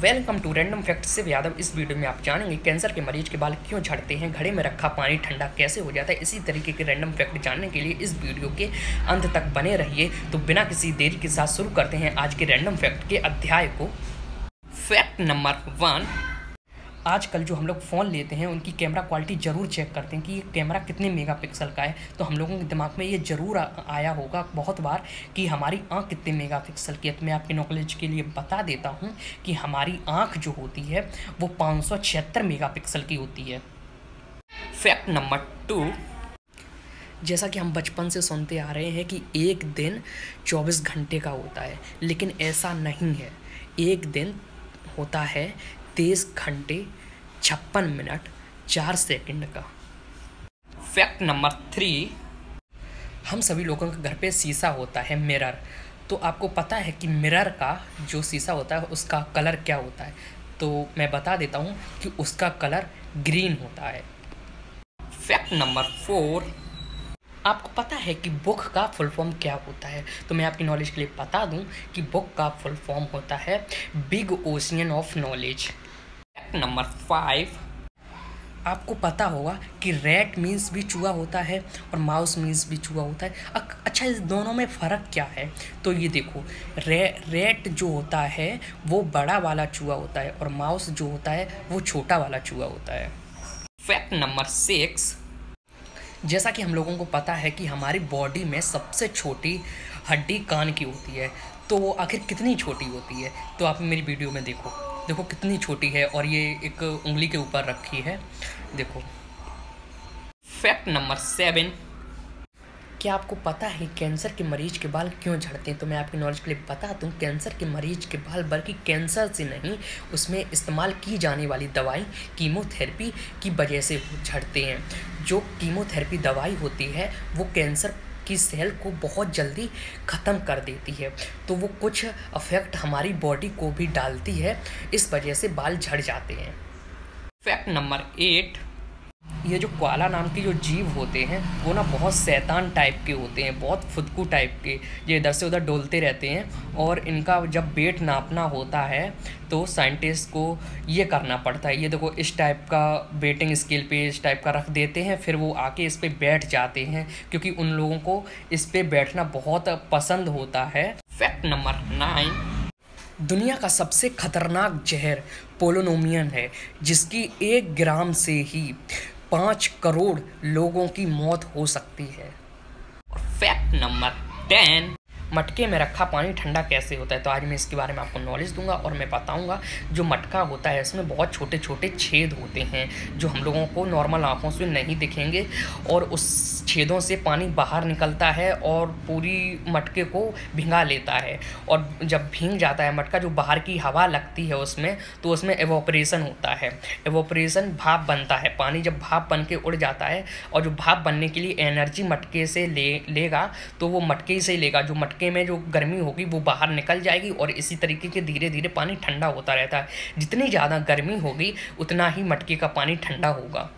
Welcome to random fact से यादव। इस video में आप जानेंगे कैंसर के मरीज़ के बाल क्यों झड़ते हैं, घड़े में रखा पानी ठंडा कैसे हो जाता है, इसी तरीके के रैंडम फैक्ट जानने के लिए इस वीडियो के अंत तक बने रहिए। तो बिना किसी देरी के साथ शुरू करते हैं आज के रैंडम फैक्ट के अध्याय को। फैक्ट नंबर वन आजकल जो हम लोग फ़ोन लेते हैं, उनकी कैमरा क्वालिटी ज़रूर चेक करते हैं कि ये कैमरा कितने मेगापिक्सल का है। तो हम लोगों के दिमाग में ये ज़रूर आया होगा बहुत बार कि हमारी आँख कितने मेगापिक्सल की है। तो मैं आपके नॉलेज के लिए बता देता हूँ कि हमारी आँख जो होती है, वो पाँच सौ छिहत्तर मेगापिक्सल की होती है। फैक्ट नंबर टू, जैसा कि हम बचपन से सुनते आ रहे हैं कि एक दिन 24 घंटे का होता है, लेकिन ऐसा नहीं है। एक दिन होता है तेईस घंटे छप्पन मिनट चार सेकंड का। फैक्ट नंबर थ्री, हम सभी लोगों के घर पे शीशा होता है मिरर तो आपको पता है कि मिरर का जो शीशा होता है, उसका कलर क्या होता है? तो मैं बता देता हूँ कि उसका कलर ग्रीन होता है। फैक्ट नंबर फोर, आपको पता है कि बुक का फुल फॉर्म क्या होता है? तो मैं आपकी नॉलेज के लिए बता दूँ कि बुक का फुल फॉर्म होता है big ocean of knowledge number five आपको पता होगा कि रैट मीन्स भी चूहा होता है और माउस मीन्स भी चूहा होता है। अच्छा इस दोनों में फ़र्क क्या है? तो ये देखो, रे रैट जो होता है, वो बड़ा वाला चूहा होता है और माउस जो होता है, वो छोटा वाला चूहा होता है। फैक्ट नंबर सिक्स जैसा कि हम लोगों को पता है कि हमारी बॉडी में सबसे छोटी हड्डी कान की होती है तो वो आखिर कितनी छोटी होती है? तो आप मेरी वीडियो में देखो। देखो कितनी छोटी है और ये एक उंगली के ऊपर रखी है। देखो। फैक्ट नंबर सेवन क्या आपको पता है कैंसर के मरीज़ के बाल क्यों झड़ते हैं? तो मैं आपकी नॉलेज के लिए बता दूँ, कैंसर के मरीज़ के बाल बल्कि कैंसर से नहीं, उसमें इस्तेमाल की जाने वाली दवाई कीमोथेरेपी की वजह से झड़ते हैं। जो कीमोथेरेपी दवाई होती है, वो कैंसर की सेल को बहुत जल्दी ख़त्म कर देती है। तो वो कुछ अफेक्ट हमारी बॉडी को भी डालती है, इस वजह से बाल झड़ जाते हैं। फैक्ट नंबर एट ये जो क्वाला नाम के जो जीव होते हैं, वो ना बहुत शैतान टाइप के होते हैं, बहुत फुदकू टाइप के। ये इधर से उधर डोलते रहते हैं और इनका जब वेट नापना होता है तो साइंटिस्ट को ये करना पड़ता है। ये देखो, इस टाइप का वेटिंग स्केल पे इस टाइप का रख देते हैं, फिर वो आके इस पर बैठ जाते हैं, क्योंकि उन लोगों को इस पर बैठना बहुत पसंद होता है। फैक्ट नंबर नाइन दुनिया का सबसे खतरनाक जहर पोलोनोमियन है, जिसकी एक ग्राम से ही पाँच करोड़ लोगों की मौत हो सकती है। Fact number ten. मटके में रखा पानी ठंडा कैसे होता है? तो आज मैं इसके बारे में आपको नॉलेज दूँगा और मैं बताऊँगा जो मटका होता है, इसमें बहुत छोटे छोटे छेद होते हैं, जो हम लोगों को नॉर्मल आँखों से नहीं दिखेंगे और उस छेदों से पानी बाहर निकलता है और पूरी मटके को भिंगा लेता है। और जब भींग जाता है मटका, जो बाहर की हवा लगती है उसमें तो उसमें एवोपरेशन होता है। एवोपरेशन भाप बनता है। पानी जब भाप बन के उड़ जाता है और जो भाप बनने के लिए एनर्जी मटके से ले, लेगा तो वो मटके से लेगा। जो मटके मटके में जो गर्मी होगी वो बाहर निकल जाएगी और इसी तरीके के धीरे धीरे पानी ठंडा होता रहता है। जितनी ज़्यादा गर्मी होगी, उतना ही मटके का पानी ठंडा होगा।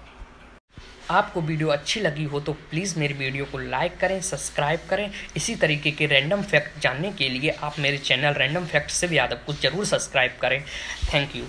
आपको वीडियो अच्छी लगी हो तो प्लीज़ मेरी वीडियो को लाइक करें, सब्सक्राइब करें। इसी तरीके के रैंडम फैक्ट जानने के लिए आप मेरे चैनल रैंडम फैक्ट से भी यादव को ज़रूर सब्सक्राइब करें। Thank you.